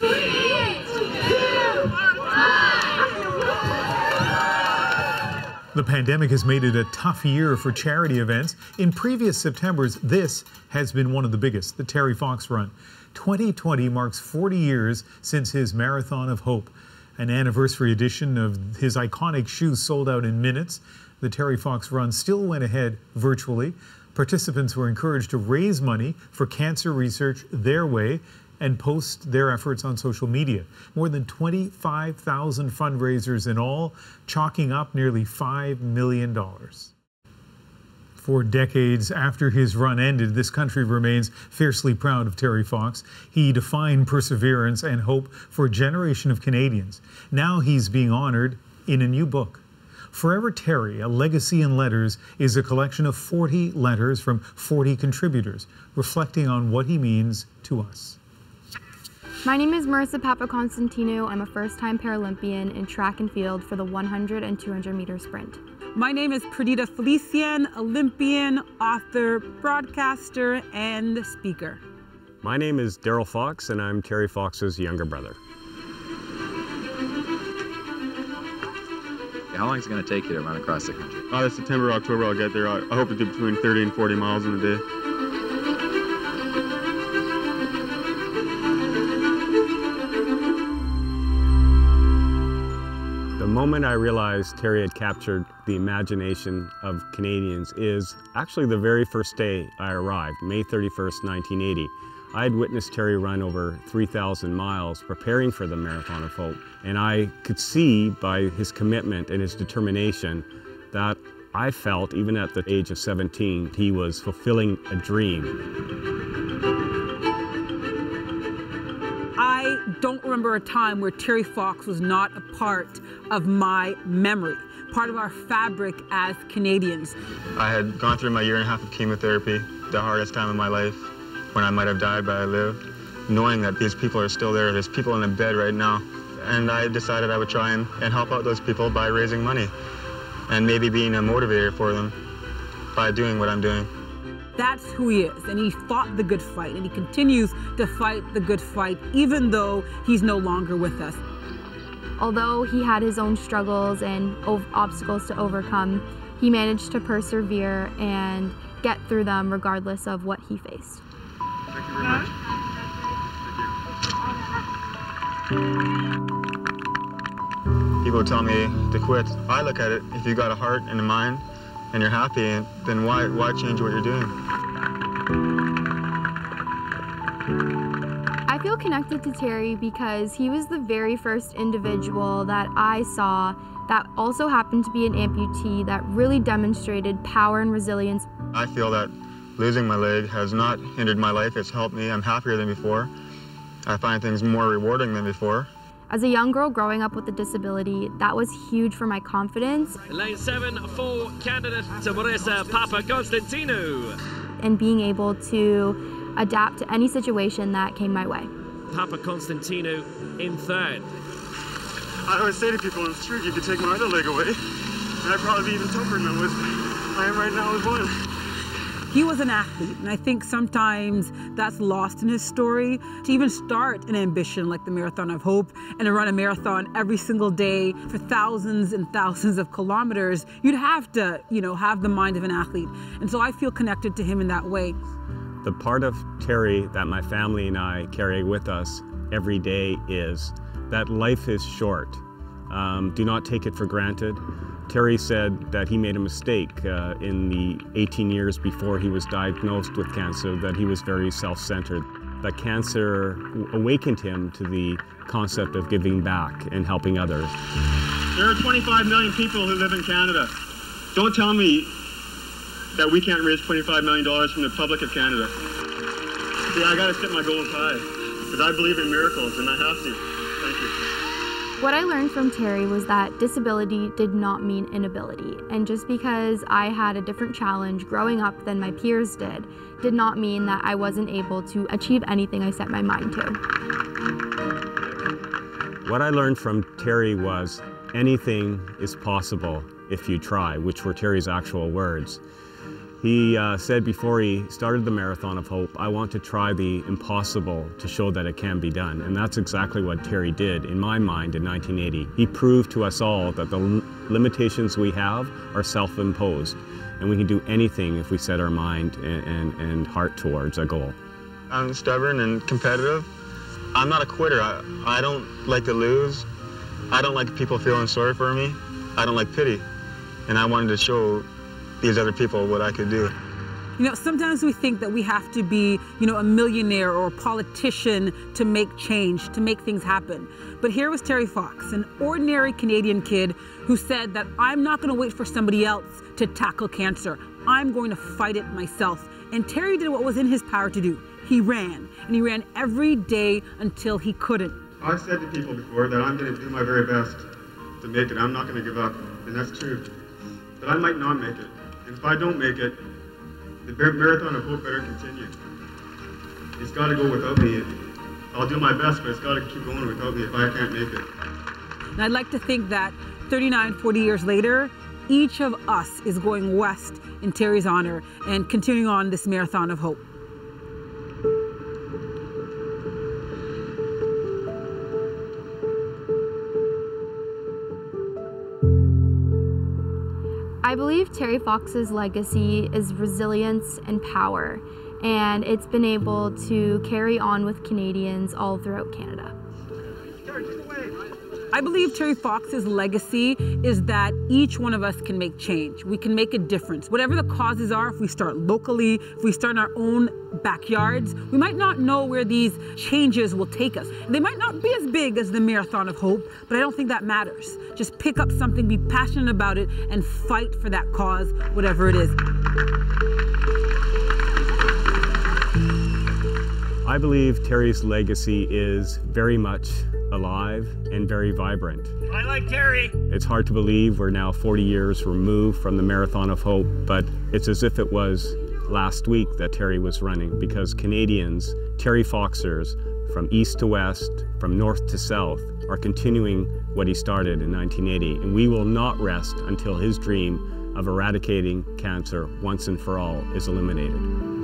The pandemic has made it a tough year for charity events. In previous Septembers, this has been one of the biggest, the Terry Fox Run. 2020 marks 40 years since his Marathon of Hope. An anniversary edition of his iconic shoes sold out in minutes. The Terry Fox Run still went ahead virtually. Participants were encouraged to raise money for cancer research their way and post their efforts on social media. More than 25,000 fundraisers in all, chalking up nearly $5 million. For decades after his run ended, this country remains fiercely proud of Terry Fox. He defined perseverance and hope for a generation of Canadians. Now he's being honored in a new book. Forever Terry, A Legacy in Letters, is a collection of 40 letters from 40 contributors, reflecting on what he means to us. My name is Marissa Papaconstantinou. I'm a first-time Paralympian in track and field for the 100 and 200 meter sprint. My name is Perdita Felicien, Olympian, author, broadcaster, and speaker. My name is Darrell Fox, and I'm Terry Fox's younger brother. How long is it going to take you to run across the country? Uh, this September, October, I'll get there. I, I hope to do between 30 and 40 miles in a day. Moment I realized Terry had captured the imagination of Canadians is actually the very first day I arrived, May 31st, 1980. I had witnessed Terry run over 3,000 miles preparing for the Marathon of Hope, and I could see by his commitment and his determination that I felt, even at the age of 17, he was fulfilling a dream. Don't remember a time where Terry Fox was not a part of my memory, part of our fabric as Canadians. I had gone through my year and a half of chemotherapy, the hardest time of my life, when I might have died, but I lived, knowing that these people are still there. There's people in a bed right now. And I decided I would try and, and help out those people by raising money and maybe being a motivator for them by doing what I'm doing. That's who he is, and he fought the good fight, and he continues to fight the good fight, even though he's no longer with us. Although he had his own struggles and obstacles to overcome, he managed to persevere and get through them regardless of what he faced. Thank you very much. People tell me to quit. I look at it, if you got a heart and a mind and you're happy, then why, why change what you're doing? I feel connected to Terry because he was the very first individual that I saw that also happened to be an amputee that really demonstrated power and resilience. I feel that losing my leg has not hindered my life. It's helped me. I'm happier than before. I find things more rewarding than before. As a young girl growing up with a disability, that was huge for my confidence. Lane 7 for candidate to Marissa Papaconstantinou. And being able to adapt to any situation that came my way. Papaconstantinou in third. I always say to people on the street, you could take my other leg away, and I'd probably be even tougher than I was. I am right now with one. He was an athlete, and I think sometimes that's lost in his story. To even start an ambition like the Marathon of Hope and to run a marathon every single day for thousands and thousands of kilometers, you'd have to, you know, have the mind of an athlete. And so I feel connected to him in that way. The part of Terry that my family and I carry with us every day is that life is short. Um, do not take it for granted. Terry said that he made a mistake uh, in the 18 years before he was diagnosed with cancer, that he was very self-centered. That cancer awakened him to the concept of giving back and helping others. There are 25 million people who live in Canada. Don't tell me that we can't raise $25 million from the public of Canada. See, I gotta set my goals high, because I believe in miracles, and I have to. Thank you. What I learned from Terry was that disability did not mean inability, and just because I had a different challenge growing up than my peers did, did not mean that I wasn't able to achieve anything I set my mind to. What I learned from Terry was anything is possible if you try, which were Terry's actual words. He uh, said before he started the Marathon of Hope, I want to try the impossible to show that it can be done. And that's exactly what Terry did, in my mind, in 1980. He proved to us all that the limitations we have are self imposed, and we can do anything if we set our mind and, and, and heart towards a goal. I'm stubborn and competitive. I'm not a quitter. I, I don't like to lose. I don't like people feeling sorry for me. I don't like pity. And I wanted to show these other people what I could do. You know, sometimes we think that we have to be, you know, a millionaire or a politician to make change, to make things happen. But here was Terry Fox, an ordinary Canadian kid who said that I'm not going to wait for somebody else to tackle cancer. I'm going to fight it myself. And Terry did what was in his power to do. He ran, and he ran every day until he couldn't. I've said to people before that I'm going to do my very best to make it. I'm not going to give up, and that's true. But I might not make it. If I don't make it, the Marathon of Hope better continue. It's got to go without me. I'll do my best, but it's got to keep going without me if I can't make it. And I'd like to think that 39, 40 years later, each of us is going west in Terry's honor and continuing on this Marathon of Hope. Believe Terry Fox's legacy is resilience and power, and it's been able to carry on with Canadians all throughout Canada. I believe Terry Fox's legacy is that each one of us can make change. We can make a difference. Whatever the causes are, if we start locally, if we start in our own backyards, we might not know where these changes will take us. They might not be as big as the Marathon of Hope, but I don't think that matters. Just pick up something, be passionate about it, and fight for that cause, whatever it is. I believe Terry's legacy is very much alive and very vibrant. I like Terry. It's hard to believe we're now 40 years removed from the Marathon of Hope, but it's as if it was last week that Terry was running because Canadians, Terry Foxers, from east to west, from north to south, are continuing what he started in 1980, and we will not rest until his dream of eradicating cancer once and for all is eliminated.